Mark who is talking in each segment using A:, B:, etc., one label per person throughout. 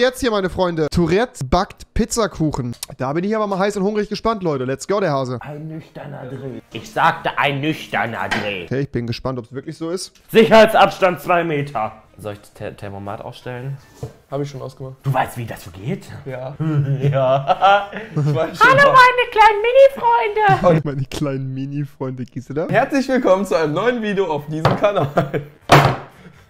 A: Jetzt hier, meine Freunde. Tourette backt Pizzakuchen. Da bin ich aber mal heiß und hungrig gespannt, Leute. Let's go, der Hase.
B: Ein nüchterner Dreh. Ich sagte ein nüchterner Dreh.
A: Okay, ich bin gespannt, ob es wirklich so ist.
B: Sicherheitsabstand 2 Meter. Soll ich das Thermomat ausstellen?
C: Habe ich schon ausgemacht.
B: Du weißt, wie das so geht?
C: Ja.
B: Ja. Hallo, meine kleinen Mini-Freunde.
A: Meine kleinen Mini-Freunde Gisela.
C: Herzlich willkommen zu einem neuen Video auf diesem Kanal.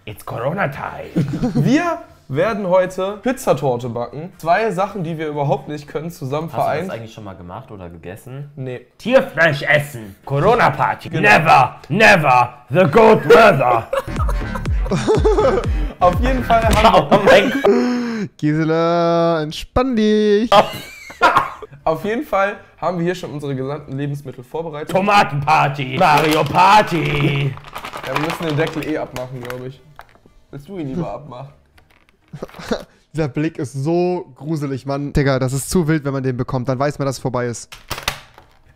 B: It's Corona-Time.
C: Wir werden heute Pizzatorte backen. Zwei Sachen, die wir überhaupt nicht können, zusammen
B: Hast du das eigentlich schon mal gemacht oder gegessen?
C: Nee.
B: Tierfleisch essen. Corona-Party. Never, never. The good weather.
C: Auf jeden Fall haben
B: Oh Gott.
A: Gisela, entspann dich.
C: Auf jeden Fall haben wir hier schon unsere gesamten Lebensmittel vorbereitet.
B: Tomatenparty. Mario Party.
C: Ja, wir müssen den Deckel eh abmachen, glaube ich. Willst du ihn lieber abmachen?
A: Dieser Blick ist so gruselig, Mann. Digga, das ist zu wild, wenn man den bekommt. Dann weiß man, dass es vorbei ist.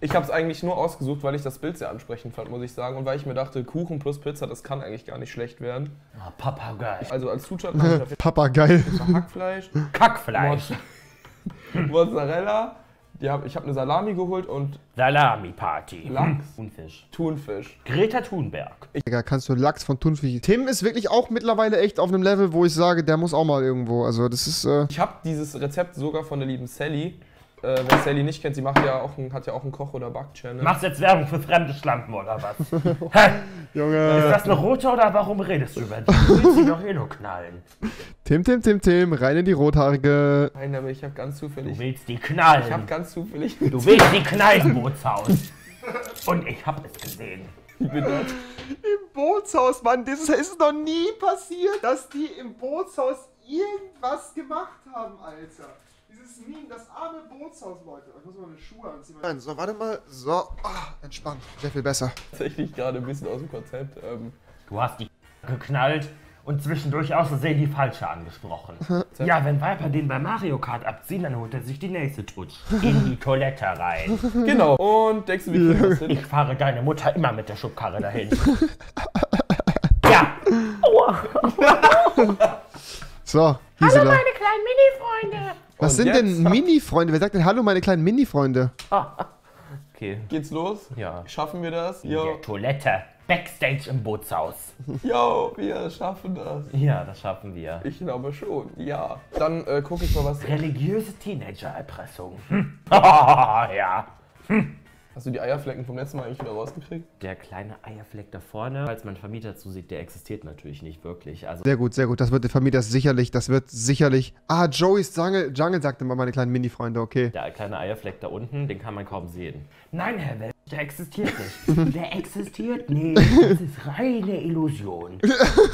C: Ich habe es eigentlich nur ausgesucht, weil ich das Bild sehr ansprechend fand, muss ich sagen. Und weil ich mir dachte, Kuchen plus Pizza, das kann eigentlich gar nicht schlecht werden.
B: Oh, Papagei.
C: Also als Zutaten habe ich auf jeden
A: Papa, geil.
C: Fall Hackfleisch,
B: Kackfleisch.
C: Mozzarella, hab, ich habe eine Salami geholt und
B: Salami-Party.
C: Lachs.
B: Thunfisch.
C: Thunfisch.
B: Greta Thunberg.
A: Digga, kannst du Lachs von Thunfisch. Tim ist wirklich auch mittlerweile echt auf einem Level, wo ich sage, der muss auch mal irgendwo. Also, das ist, äh,
C: Ich habe dieses Rezept sogar von der lieben Sally. Äh, wer Sally nicht kennt, sie macht ja auch ein, hat ja auch einen Koch- oder Back-Channel.
B: Machst jetzt Werbung für fremde Schlampen oder was? Hä? Ist
A: Junge.
B: das eine rote oder warum redest du über die? Du willst sie doch eh nur knallen.
A: Tim, Tim, Tim, Tim, rein in die Rothaarige.
C: Nein, aber ich habe ganz
B: Du
C: zufällig.
B: willst die
C: Ich habe
B: knallen.
C: ganz zufällig.
B: Du willst die knallen, Bootshaus. Und ich hab es gesehen.
A: Im Bootshaus, Mann, das ist noch nie passiert, dass die im Bootshaus irgendwas gemacht haben, Alter. Dieses Meme, das arme Bootshaus, Leute. Ich muss mal meine Schuhe anziehen. Nein, so, warte mal. So, ah, entspannt. Sehr viel besser.
C: Tatsächlich gerade ein bisschen aus dem Konzept. Ähm,
B: Du hast die geknallt und zwischendurch aus Versehen die falsche angesprochen. Ja, wenn Viper den bei Mario Kart abziehen, dann holt er sich die nächste Tutsch. In die Toilette rein.
C: genau. Und denkst du, wir kriegen das hin?
B: Ich fahre deine Mutter immer mit der Schubkarre dahin. Ja. Aua.
A: So, Gisela.
B: kleinen Mini-Freunde.
A: Was
C: Und
A: sind denn Mini-Freunde? Wer sagt denn Hallo, meine kleinen Mini-Freunde?
B: Okay.
C: Geht's los?
B: Ja.
C: Schaffen wir das?
B: In
C: Jo,
B: der Toilette. Backstage im Bootshaus.
C: yo, wir schaffen das.
B: Ja, das schaffen wir.
C: Ich glaube schon, ja. Dann äh, gucke ich mal, was.
B: Religiöse Teenager-Erpressung. Hm. ja.
C: Hast du die Eierflecken vom letzten Mal eigentlich wieder rausgekriegt?
B: Der kleine Eierfleck da vorne, falls mein Vermieter zusieht, der existiert natürlich nicht wirklich. Also
A: Sehr gut, sehr gut. Das wird der Vermieter sicherlich, das wird sicherlich. Ah, Joey's Jungle, Jungle sagte mal meine kleinen Mini-Freunde, okay.
B: der kleine Eierfleck da unten, den kann man kaum sehen. Nein, Herr Welch, der existiert nicht. Der existiert nicht. Das ist reine Illusion.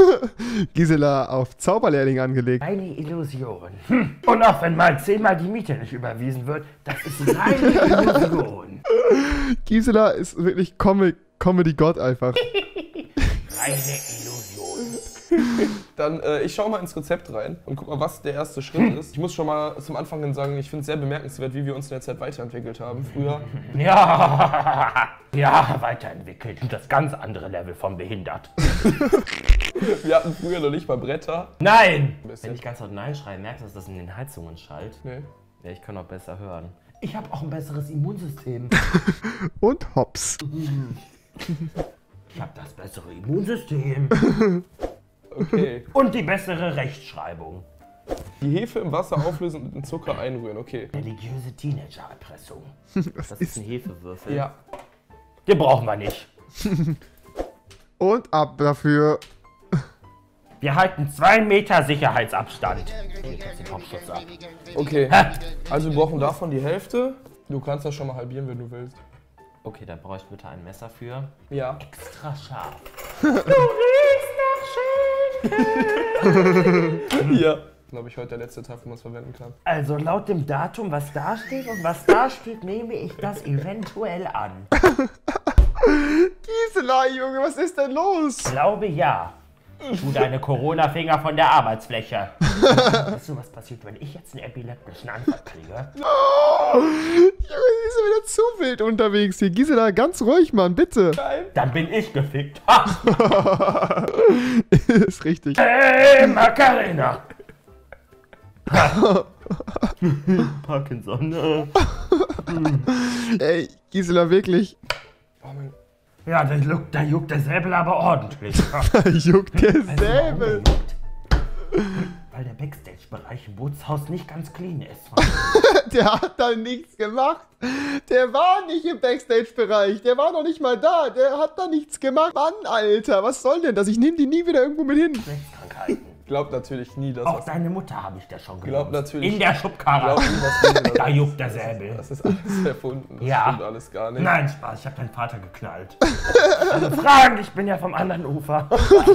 A: Gisela auf Zauberlehrling angelegt.
B: Reine Illusion. Hm. Und auch wenn mal zehnmal die Miete nicht überwiesen wird, das ist reine Illusion.
A: Gisela ist wirklich Comic, Comedy-Gott einfach.
B: Reine Illusion.
C: Dann, äh, ich schau mal ins Rezept rein und guck mal, was der erste Schritt ist. Ich muss schon mal zum Anfang hin sagen, ich finde es sehr bemerkenswert, wie wir uns in der Zeit weiterentwickelt haben. Früher,
B: Ja, ja, weiterentwickelt. Das ganz andere Level von behindert.
C: wir hatten früher noch nicht mal Bretter.
B: Nein! Wenn ich ganz laut Nein schreie, merkst du, dass das in den Heizungen schallt?
C: Nee.
B: Ja, ich kann auch besser hören. Ich habe auch ein besseres Immunsystem.
A: Und hops.
B: Ich habe das bessere Immunsystem.
C: Okay.
B: Und die bessere Rechtschreibung.
C: Die Hefe im Wasser auflösen und den Zucker einrühren, okay.
B: Religiöse Teenager-Erpressung. Das ist ein Hefewürfel.
C: Ja.
B: Den brauchen wir nicht.
A: Und ab dafür.
B: Wir halten zwei Meter Sicherheitsabstand. Ab.
C: Okay.
B: Hä?
C: Also wir brauchen davon die Hälfte. Du kannst das schon mal halbieren, wenn du willst.
B: Okay, dann brauche ich bitte ein Messer für.
C: Ja.
B: Extra scharf.
C: Ja. Glaube ich, heute der letzte Tag, wo man es verwenden kann.
B: Also laut dem Datum, was da steht und was da steht, nehme ich das eventuell an.
A: Gisela, Junge, was ist denn los?
B: Glaube ja. Tu deine Corona-Finger von der Arbeitsfläche. weißt du, was passiert, wenn ich jetzt einen epileptischen Anfall kriege?
A: Oh, Junge, die ist wieder zu wild unterwegs hier. Gisela, ganz ruhig, Mann, bitte.
B: Dann bin ich gefickt.
A: Ist richtig.
B: Hey, Macarena! Parkinson. äh.
A: Ey, Gisela, wirklich.
C: Oh mein
B: Ja, da juckt, da juckt der Säbel aber ordentlich.
A: Juckt der
B: der
A: Säbel.
B: Weil der Backstage-Bereich im Bootshaus nicht ganz clean ist.
A: Der hat da nichts gemacht. Der war nicht im Backstage-Bereich. Der war noch nicht mal da. Der hat da nichts gemacht. Mann, Alter, was soll denn das? Ich nehme die nie wieder irgendwo mit hin.
B: Geschlechtskrankheiten.
C: Glaubt natürlich nie, dass
B: Auch deine Mutter habe ich da schon
C: Glaubt
B: genutzt.
C: natürlich-
B: In der Schubkarre.
C: Glaubt nie, was
B: Da juckt der Säbel.
C: Das ist alles erfunden. Das
B: Ja.
C: stimmt alles gar nicht.
B: Nein, Spaß, ich habe deinen Vater geknallt. Alle fragen, ich bin ja vom anderen Ufer.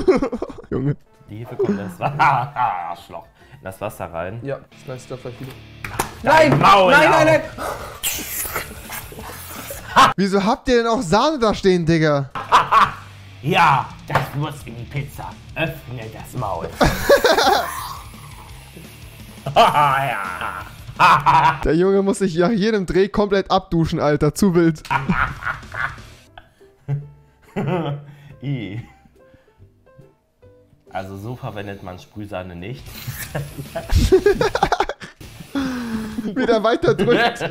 A: Junge.
B: Die Hefe kommt in das Wasser. Ah, Arschloch. In das Wasser rein.
C: Ja, nice, da vielleicht wieder.
B: Nein, Maul
C: nein, nein, nein!
A: Wieso habt ihr denn auch Sahne da stehen, Digga?
B: Ja, das muss in die Pizza. Öffne das Maul.
A: Der Junge muss sich nach jedem Dreh komplett abduschen, Alter. Zu wild.
B: Also so verwendet man Sprühsahne nicht.
A: Wieder weiter drückt.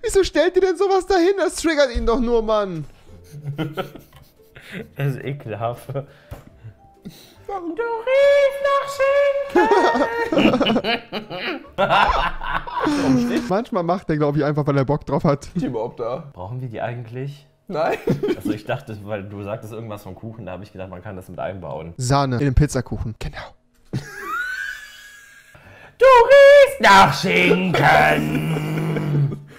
A: Wieso stellt ihr denn sowas dahin? Das triggert ihn doch nur, Mann.
B: Das ist ekelhaft. Du riechst nach Schinken.
A: Manchmal macht er, glaube ich, einfach, weil er Bock drauf hat.
C: Ist die überhaupt da?
B: Brauchen wir die eigentlich?
C: Nein.
B: Also ich dachte, weil du sagtest irgendwas vom Kuchen, da habe ich gedacht, man kann das mit einbauen.
A: Sahne in den Pizzakuchen. Genau.
B: Du riechst nach Schinken.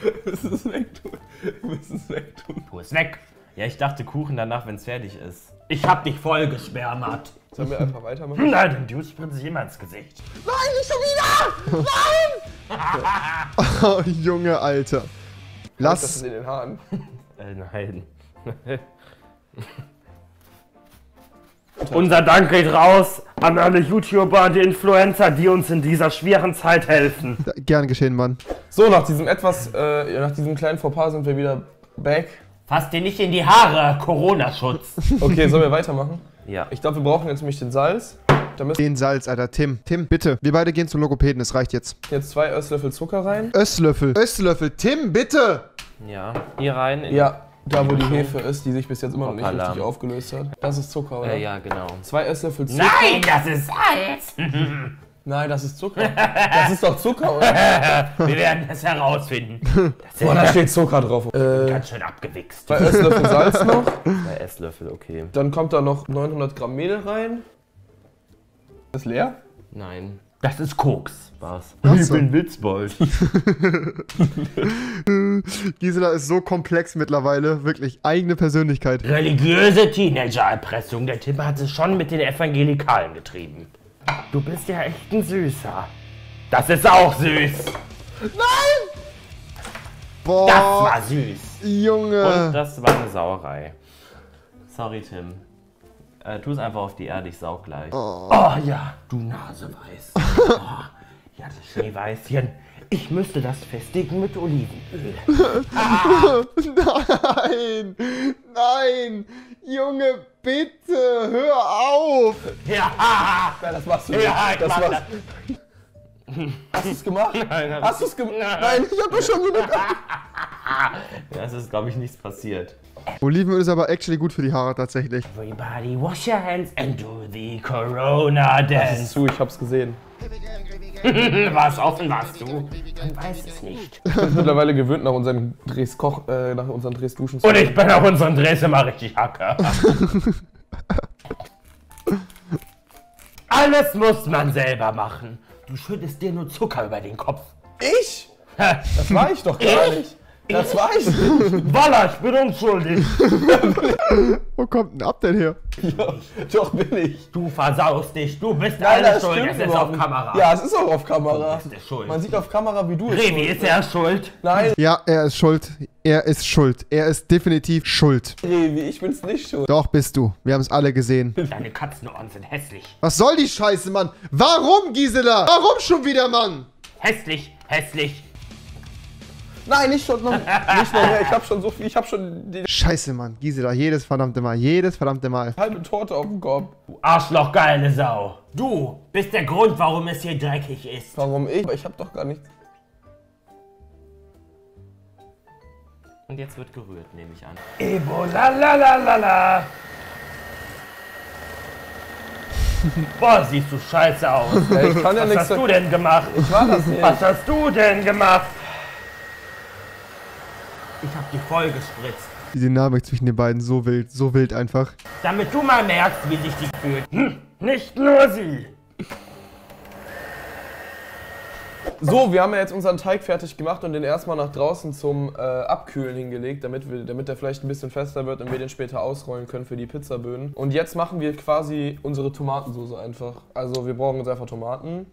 C: Wir müssen es wegtun. Wir müssen es wegtun.
B: Tu es weg. Ja, ich dachte Kuchen danach, wenn es fertig ist. Ich hab dich voll gespermert.
C: Sollen wir einfach weitermachen?
B: Nein, den Dude spritze ich immer ins Gesicht.
A: Nein, nicht schon wieder! Nein! Oh, Junge, Alter.
C: Das ist
A: Lass.
C: in den Haaren.
B: Äh, nein. Unser Dank geht raus an alle YouTuber und Influencer, die uns in dieser schweren Zeit helfen.
A: Gern geschehen, Mann.
C: So, nach diesem etwas, äh, nach diesem kleinen Fauxpas sind wir wieder back.
B: Fass dir nicht in die Haare, Corona-Schutz.
C: Okay, sollen wir weitermachen?
B: Ja.
C: Ich glaube, wir brauchen jetzt nämlich den Salz.
A: Den Salz, Alter. Tim, Tim, bitte. Wir beide gehen zum Logopäden, es reicht jetzt.
C: jetzt zwei Esslöffel Zucker rein.
A: Össlöffel. Össlöffel. Tim, bitte!
B: Ja. Hier rein. In
C: Ja, da wo die Hefe ist, die sich bis jetzt immer noch nicht
B: Hoppala.
C: richtig aufgelöst hat. Das ist Zucker, oder?
B: Äh, ja, genau.
C: Zwei Esslöffel Zucker.
B: Nein, das ist Salz.
C: Nein, das ist Zucker. Das ist doch Zucker, oder?
B: Wir werden es herausfinden. Das
C: Boah, da steht Zucker drauf. Äh,
B: ganz schön abgewichst.
C: zwei Esslöffel Salz noch.
B: Zwei Esslöffel, okay.
C: Dann kommt da noch 900 Gramm Mehl rein. Ist leer?
B: Nein. Das ist Koks. Spaß.
A: Ach so.
B: Witzbold.
A: Gisela ist so komplex mittlerweile. Wirklich eigene Persönlichkeit.
B: Religiöse Teenager-Erpressung. Der Tim hat es schon mit den Evangelikalen getrieben. Du bist ja echt ein Süßer. Das ist auch süß.
A: Boah,
B: Das war süß.
A: Junge.
B: Und das war eine Sauerei. Sorry, Tim. Äh, tu es einfach auf die Erde, ich saug gleich. Oh, ja, du Naseweiß. oh, ja, das Schneeweißchen. Ich müsste das festigen mit Olivenöl.
A: Nein! Nein! Junge, bitte! Hör auf!
B: Ja,
C: Ja, das machst du
B: Ja, ich
C: das
B: mach
C: machst- Hast du es gemacht?
B: Nein, hab
C: Hast du es gemacht?
B: Nein.
C: Nein, ich hab doch schon genug.
B: das ist, glaube ich, nichts passiert.
A: Olivenöl ist aber actually gut für die Haare tatsächlich.
B: Everybody wash your hands and do the Corona
C: Das ist
B: Dance.
C: zu, ich hab's gesehen.
B: Was offen warst du? Man weiß es nicht.
C: Ich bin mittlerweile gewöhnt nach unseren Drehs Koch, äh, nach unseren Drehs Duschen.
B: Und ich bin auf unseren Drehs immer richtig hacke. Alles muss man selber machen. Du schüttest dir nur Zucker über den Kopf.
C: Ich? Das war ich doch gar
B: Ich?
C: nicht. Das war ich.
B: Walla, ich bin unschuldig.
A: Wo kommt ein Update her?
C: Ja, doch bin ich.
B: Du versaust dich. Du bist
C: Nein,
B: alles
C: das
B: schuld. Es ist
C: überhaupt
B: auf. Kamera.
C: Ja, es ist auch auf Kamera.
B: Du bist schuld.
C: Man sieht auf Kamera, wie du es
B: Revi, ist er schuld?
C: Nein,
A: Ja, er ist schuld. Er ist schuld. Er ist definitiv schuld.
C: Revi, ich bin's nicht schuld.
A: Doch bist du. Wir haben es alle gesehen.
B: Deine Katzenohren sind hässlich.
A: Was soll die Scheiße, Mann? Warum, Gisela? Warum schon wieder, Mann?
B: Hässlich, hässlich.
C: Nein, nicht schon noch, nicht noch mehr. Ich hab schon so viel, ich hab schon die
A: Scheiße, Mann. Gisela, jedes verdammte Mal. Jedes verdammte Mal.
C: halbe Torte auf dem Kopf.
B: Du Arschloch, geile Sau. Du bist der Grund, warum es hier dreckig ist.
C: Warum ich? Aber ich hab doch gar nichts.
B: Und jetzt wird gerührt, nehme ich an. Ebola la la la la. Boah, siehst du scheiße aus.
C: Ja, ich kann ja
B: Was
C: nichts.
B: hast du denn gemacht?
C: Ich war das nicht.
B: Was hast du denn gemacht? Ich hab die voll gespritzt.
A: Die Dynamik zwischen den beiden so wild, so wild einfach.
B: Damit du mal merkst, wie sich die fühlt. Hm, nicht nur sie.
C: So, wir haben ja jetzt unseren Teig fertig gemacht und den erstmal nach draußen zum äh, Abkühlen hingelegt, damit, wir, damit der vielleicht ein bisschen fester wird und wir den später ausrollen können für die Pizzaböden. Und jetzt machen wir quasi unsere Tomatensauce einfach. Also wir brauchen jetzt einfach Tomaten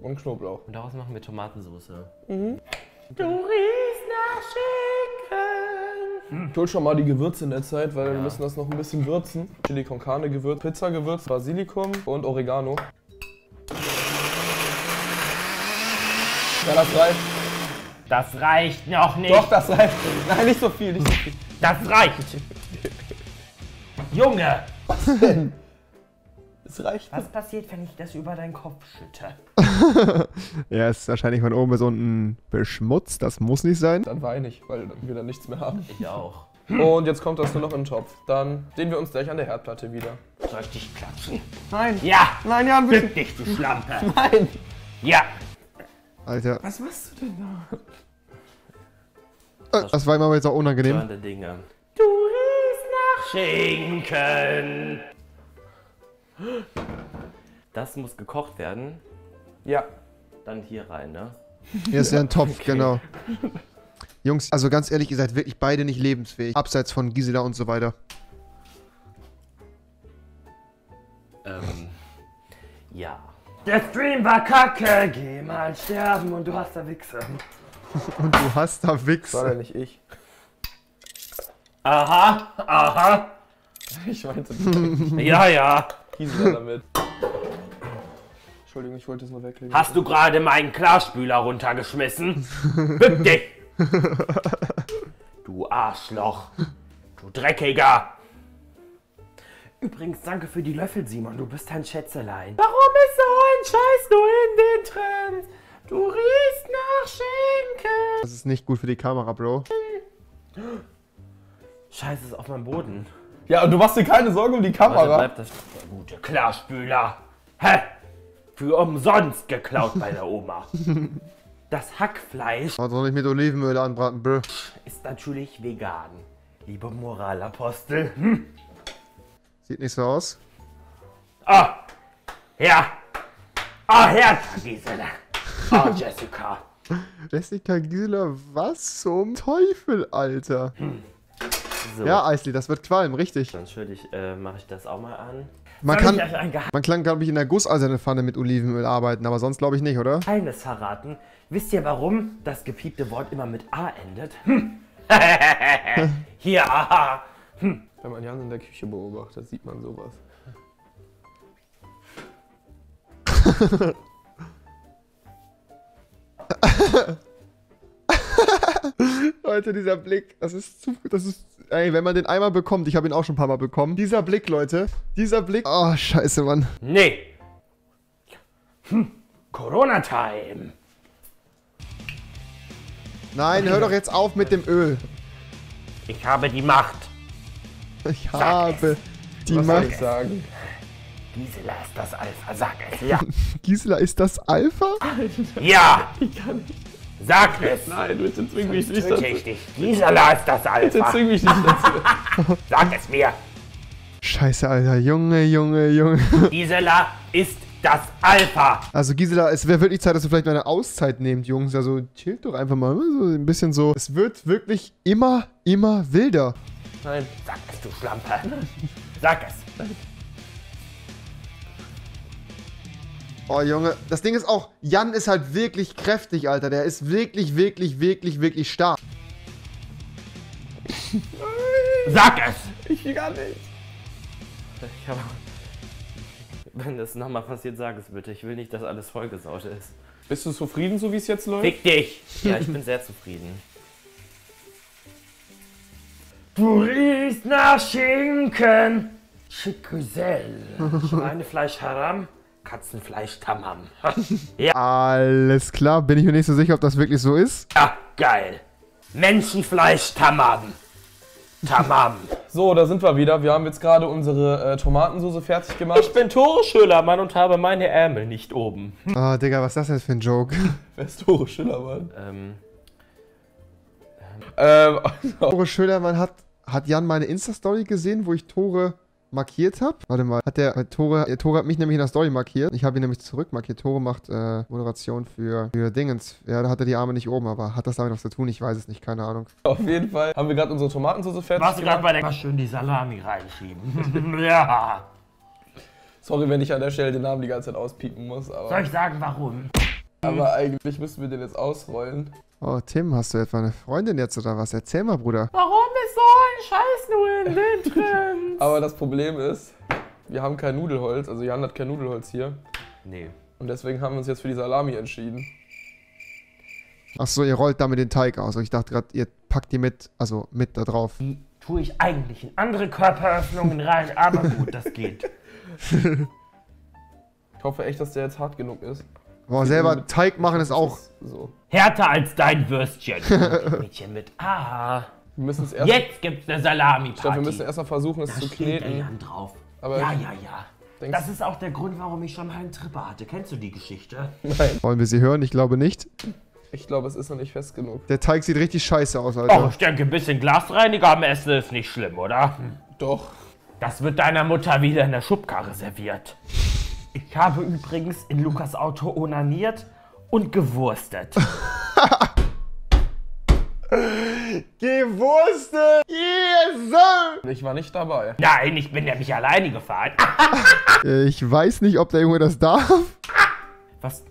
C: und Knoblauch.
B: Und daraus machen wir Tomatensauce. Du riechst nach Schinken.
C: Ich hol schon mal die Gewürze in der Zeit, weil wir müssen das noch ein bisschen würzen. Chili con carne Gewürz, Pizzagewürz, Basilikum und Oregano. Ja, das reicht.
B: Das reicht noch nicht.
C: Doch, das reicht. Nein, nicht so viel, nicht so viel.
B: Das reicht. Junge,
C: Es reicht.
B: was passiert, wenn ich das über deinen Kopf schütte?
A: Er ist wahrscheinlich von oben bis unten beschmutzt. Das muss nicht sein.
C: Dann weine ich, weil wir dann nichts mehr haben.
B: Ich auch.
C: Und jetzt kommt das nur noch in den Topf. Dann sehen wir uns gleich an der Herdplatte wieder.
B: Soll ich dich klatschen?
C: Nein.
B: Ja,
C: Nein, Jan, bitte.
B: bück dich, du Schlampe.
C: Nein.
B: Ja.
A: Alter.
C: Was machst du denn da?
A: Äh, Das war ihm aber jetzt auch unangenehm.
B: Dinge. Du riechst nach Schinken. Das muss gekocht werden.
C: Ja.
B: Dann hier rein, ne?
A: Hier ist ja ein Topf, genau. Jungs, also ganz ehrlich, ihr seid wirklich beide nicht lebensfähig. Abseits von Gisela und so weiter.
B: Ähm. Ja. Der Stream war kacke. Geh mal sterben und du hast da Wichse.
A: Und du hast da Wichs.
C: War ja nicht ich.
B: Aha, aha.
C: Ich meinte
B: Ja, ja.
C: Gisela damit. Entschuldigung, ich wollte es nur weglegen.
B: Hast du gerade meinen Klarspüler runtergeschmissen? Bück dich! Du Arschloch! Du Dreckiger! Übrigens, danke für die Löffel, Simon. Du bist ein Schätzelein. Warum ist so ein Scheiß nur in den Trends? Du riechst nach Schinken.
A: Das ist nicht gut für die Kamera, Bro.
B: Scheiße ist auf meinem Boden.
C: Ja, und du machst dir keine Sorgen um die
B: Warte,
C: Kamera.
B: bleibt das. Der gute Klarspüler. Hä? Für umsonst geklaut bei der Oma. Das Hackfleisch
A: Also nicht mit Olivenöl anbraten, Bro.
B: ist natürlich vegan. Liebe Moralapostel.
A: Sieht nicht so aus.
B: Ah, ja. Ah, Hertha, Gisela. Ah, Jessica.
A: Jessica Gisela, was zum Teufel, Alter?
B: So,
A: Ja, Eisli, das wird Qualm, richtig.
B: natürlich äh, mache ich das auch mal an.
A: Man
B: Soll
A: kann, man kann, glaube ich, in der gusseiserne Pfanne mit Olivenöl arbeiten, aber sonst glaube ich nicht, oder?
B: Geheimnis verraten? Wisst ihr, warum das gepiepte Wort immer mit A endet? Hm. Hier, aha.
C: Wenn man Jan in der Küche beobachtet, sieht man sowas.
A: Leute, dieser Blick, das ist zu, das ist, ey, wenn man den einmal bekommt, ich habe ihn auch schon ein paar Mal bekommen. Dieser Blick, Leute, dieser Blick, oh, scheiße, Mann.
B: Nee. Hm. Corona-Time.
A: Nein, hör doch jetzt auf mit dem Öl.
B: Ich habe die Macht.
A: Ich habe die
C: Was soll
A: Macht.
C: ich sagen?
B: Gisela ist das Alpha, sag es. Ja.
A: Gisela, ist das Alpha?
B: ja.
C: Ich kann nicht.
B: Sag es.
C: Nein, bitte zwing mich nicht dazu.
B: ich dich. Gisela ist das
C: Bitte
B: Alpha.
C: zwing mich nicht dazu.
B: Sag es mir.
A: Scheiße, Alter, Junge, Junge, Junge.
B: Gisela ist das Alpha.
A: Also Gisela, es wäre wirklich Zeit, dass du vielleicht mal eine Auszeit nehmt, Jungs. Also chillt doch einfach mal, so ein bisschen so. Es wird wirklich immer, immer wilder.
C: Nein.
B: Sag es, du Schlampe. Sag es.
A: Oh, Junge. Das Ding ist auch, Jan ist halt wirklich kräftig, Alter. Der ist wirklich, wirklich, wirklich, wirklich stark.
B: Sag es.
C: Ich kann nicht.
B: Ich habe Wenn das nochmal passiert, sag es bitte. Ich will nicht, dass alles vollgesaut ist.
C: Bist du zufrieden, so wie es jetzt läuft?
B: Fick dich! Ja, ich bin sehr zufrieden. Du riechst nach Schinken, Chikusel, Schweinefleisch haram, Katzenfleisch tamam.
A: Alles klar, bin ich mir nicht so sicher, ob das wirklich so ist.
B: Ja, geil. Menschenfleisch tamam. Tamam.
C: So, da sind wir wieder. Wir haben jetzt gerade unsere äh, Tomatensoße fertig gemacht.
B: Ich bin Tore Schölermann und habe meine Ärmel nicht oben.
A: Ah, Digga, was ist das denn für ein Joke?
C: Wer ist Tore Schillermann?
B: Ähm,
C: Ähm,
A: Tore Schölermann hat, hat Jan meine Insta-Story gesehen, wo ich Tore markiert habe. Warte mal, hat der äh, Tore, äh, Tore hat mich nämlich in der Story markiert. Ich habe ihn nämlich zurück markiert. Tore macht äh, Moderation für, für Dingens. Ja, da hat er die Arme nicht oben, aber hat das damit was zu tun? Ich weiß es nicht, keine Ahnung.
C: auf jeden Fall haben wir gerade unsere Tomatensoße fertig
B: warst du gerade bei der... Mal schön die Salami reinschieben. ja.
C: Sorry, wenn ich an der Stelle den Namen die ganze Zeit auspiepen muss, aber,
B: Soll ich sagen, warum?
C: Aber eigentlich müssen wir den jetzt ausrollen.
A: Oh, Tim, hast du etwa eine Freundin jetzt oder was? Erzähl mal, Bruder.
B: Warum ist so ein Scheiß nur in den drin?
C: Aber das Problem ist, wir haben kein Nudelholz, also Jan hat kein Nudelholz hier.
B: Nee.
C: Und deswegen haben wir uns jetzt für die Salami entschieden.
A: Ach so, ihr rollt damit den Teig aus. Ich dachte gerade, ihr packt die mit, also mit da drauf.
B: Die tue ich eigentlich in andere Körperöffnungen rein, aber gut, das geht.
C: Ich hoffe echt, dass der jetzt hart genug ist.
A: Boah, selber Teig machen ist auch.
C: So.
B: Härter als dein Würstchen. Mädchen mit A.
C: Wir müssen es erst.
B: Jetzt gibt's eine salami
C: Ich glaube, wir müssen erstmal versuchen, es
B: Da
C: zu
B: steht
C: kneten.
B: Jan drauf.
C: Aber
B: ja, ja, ja.
C: Denkst-
B: Das ist auch der Grund, warum ich schon mal einen Tripper hatte. Kennst du die Geschichte?
C: Nein,
A: Wollen wir sie hören? Ich glaube nicht.
C: ich glaube, es ist noch nicht fest genug.
A: Der Teig sieht richtig scheiße aus,
B: Oh,
A: Alter.
B: ich denke, ein bisschen Glasreiniger am Essen ist nicht schlimm, oder?
C: Doch.
B: Das wird deiner Mutter wieder in der Schubkarre serviert. Ich habe übrigens in Lukas Auto onaniert und gewurstet.
A: Gewurstet! Yes, sir!
C: Ich war nicht dabei.
B: Nein, ich bin nämlich alleine gefahren.
A: Ich weiß nicht, ob der Junge das darf.
B: Was?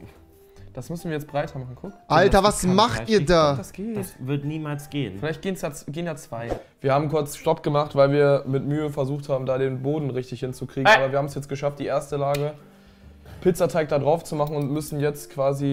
C: Das müssen wir jetzt breiter machen, guck.
A: Alter, was macht ihr da?
C: Das geht.
B: Das wird niemals gehen.
C: Vielleicht gehen's ja, gehen ja zwei. Wir haben kurz Stopp gemacht, weil wir mit Mühe versucht haben, da den Boden richtig hinzukriegen.
B: Äh.
C: Aber wir haben es jetzt geschafft, die erste Lage Pizzateig da drauf zu machen und müssen jetzt quasi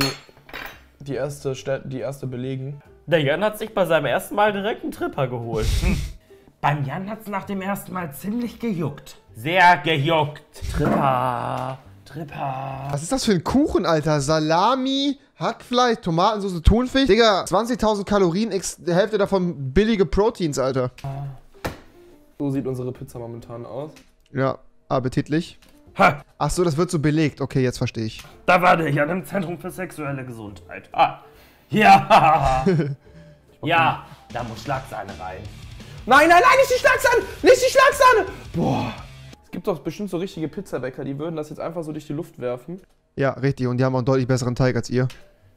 C: die erste, Ste- die erste belegen.
B: Der Jan hat sich bei seinem ersten Mal direkt einen Tripper geholt. Beim Jan hat's nach dem ersten Mal ziemlich gejuckt. Sehr gejuckt. Tripper, Tripper.
A: Was ist das für ein Kuchen, Alter? Salami, Hackfleisch, Tomatensauce, Thunfisch. Digga, 20.000 Kalorien, Hälfte davon billige Proteins, Alter.
C: So sieht unsere Pizza momentan aus.
A: Ja, appetitlich.
B: Ha,
A: Ach so, das wird so belegt. Okay, jetzt verstehe ich.
B: da war der Jan im Zentrum für sexuelle Gesundheit. Ah. Ja. ja, da muss Schlagsahne rein.
C: Nein, nein, nein, nicht die Schlagsahne! Nicht die Schlagsahne! Boah. Es gibt doch bestimmt so richtige Pizzabäcker, die würden das jetzt einfach so durch die Luft werfen
A: Ja, richtig. Und die haben auch einen deutlich besseren Teig als ihr.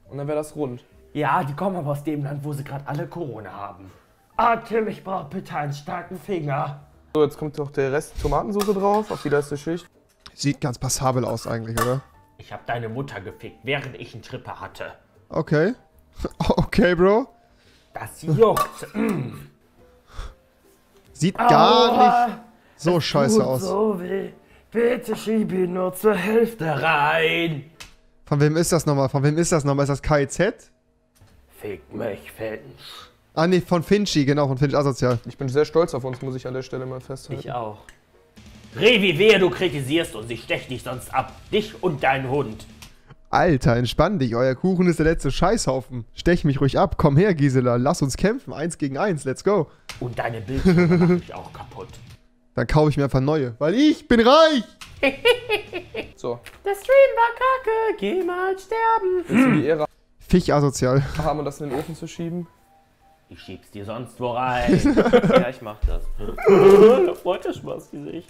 C: und dann wäre das rund.
B: Ja, die kommen aber aus dem Land, wo sie gerade alle Corona haben. Ah, Tim, ich brauche bitte einen starken Finger.
C: So, jetzt kommt noch der Rest Tomatensauce drauf, auf die letzte Schicht.
A: Sieht ganz passabel aus eigentlich, oder?
B: Ich habe deine Mutter gefickt, während ich einen Tripper hatte.
A: Okay. Okay, Bro.
B: Das juckt.
A: Sieht gar
B: Aua,
A: nicht so scheiße aus.
B: so weh. Bitte schieb ihn nur zur Hälfte rein.
A: Von wem ist das nochmal? Von wem ist das nochmal? Ist das KIZ?
B: Fick mich, Finch.
A: Ah, nee, von Finchi, genau, von Finch Asozial.
C: Ich bin sehr stolz auf uns, muss ich an der Stelle mal festhalten.
B: Ich auch. Revi, wehe, du kritisierst uns. Ich stech dich sonst ab. Dich und deinen Hund.
A: Alter, entspann dich. Euer Kuchen ist der letzte Scheißhaufen. Stech mich ruhig ab. Komm her, Gisela. Lass uns kämpfen. Eins gegen eins. Let's go.
B: Und deine Bildschirme mach ich auch kaputt.
A: Dann kaufe ich mir einfach neue. Weil ich bin reich.
C: So,
B: Der Stream war kacke. Geh mal sterben.
C: willst du die Ehre
A: Fisch asozial.
C: haben, das in den Ofen zu schieben?
B: Ich schieb's dir sonst wo rein. ja, ich mach das. da freut der Spaß sich.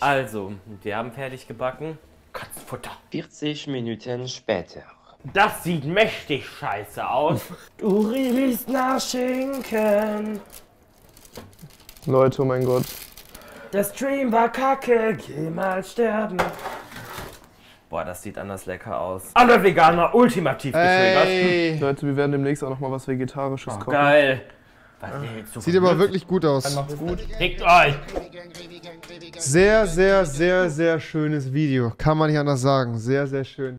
B: Also, wir haben fertig gebacken. Katzenfutter.
D: 40 Minuten später.
B: Das sieht mächtig scheiße aus. Du riechst nach Schinken.
C: Leute, oh mein Gott.
B: Der Stream war kacke. Geh mal sterben. Boah, das sieht anders lecker aus. Alle Veganer ultimativ getriggert.
A: Ey.
C: Leute, wir werden demnächst auch noch mal was Vegetarisches kochen.
B: Geil. Du?
A: Sieht aber wirklich gut aus.
C: Macht's gut.
B: Fickt euch!
A: Sehr, sehr, sehr, sehr schönes Video. Kann man nicht anders sagen. Sehr, sehr schön.